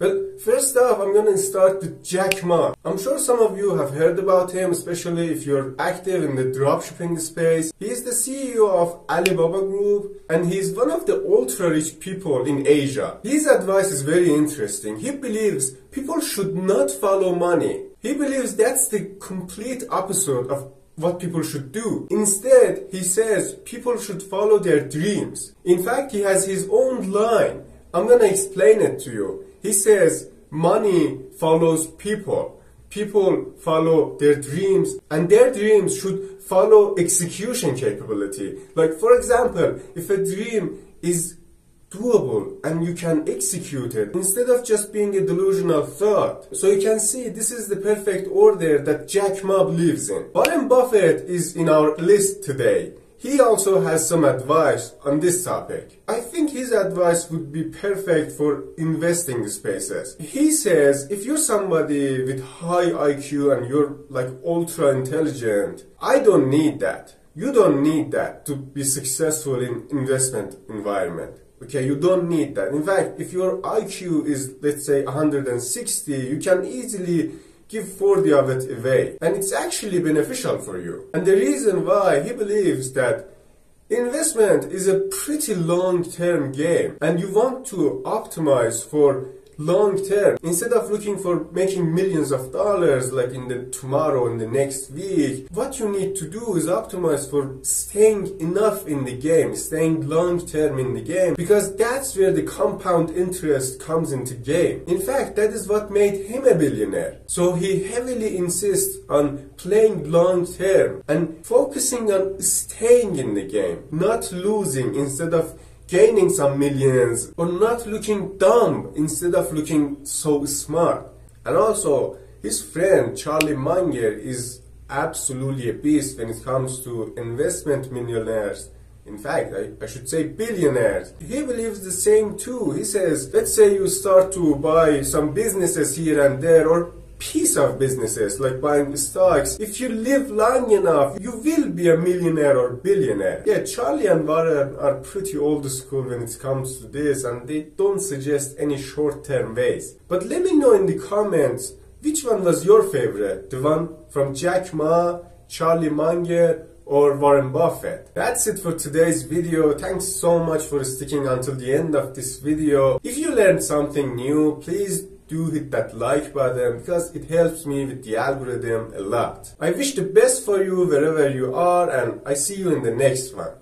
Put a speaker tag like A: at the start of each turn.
A: Well, first off, I'm gonna start with Jack Ma. I'm sure some of you have heard about him, especially if you're active in the dropshipping space. He's the CEO of Alibaba Group and he's one of the ultra rich people in Asia. His advice is very interesting. He believes people should not follow money. He believes that's the complete opposite of what people should do. Instead, he says people should follow their dreams. In fact, he has his own line. I'm gonna explain it to you. He says money follows people. People follow their dreams and their dreams should follow execution capability. Like for example, if a dream is doable and you can execute it instead of just being a delusional thought. So you can see this is the perfect order that Jack Ma believes in. Warren Buffett is in our list today. He also has some advice on this topic. I think his advice would be perfect for investing spaces. He says if you're somebody with high IQ and you're like ultra intelligent, I don't need that. You don't need that to be successful in investment environment. Okay, you don't need that. In fact, if your IQ is let's say 160, you can easily give 40 of it away. And it's actually beneficial for you. And the reason why he believes that investment is a pretty long-term game and you want to optimize for long term. Instead of looking for making millions of dollars like in the tomorrow in the next week what you need to do is optimize for staying enough in the game staying long term in the game because that's where the compound interest comes into game. In fact that is what made him a billionaire. So he heavily insists on playing long term and focusing on staying in the game not losing instead of gaining some millions or not looking dumb instead of looking so smart. And also, his friend Charlie Munger is absolutely a beast when it comes to investment millionaires. In fact, I, I, should say billionaires. He believes the same too. He says, let's say you start to buy some businesses here and there or piece of businesses like buying stocks. If you live long enough, you will be a millionaire or billionaire. Yeah, Charlie and Warren are pretty old school when it comes to this and they don't suggest any short-term ways. But let me know in the comments which one was your favorite? The one from Jack Ma, Charlie Munger, or Warren Buffett. That's it for today's video. Thanks so much for sticking until the end of this video. If you learned something new, please do hit that like button because it helps me with the algorithm a lot. I wish the best for you wherever you are and I see you in the next one.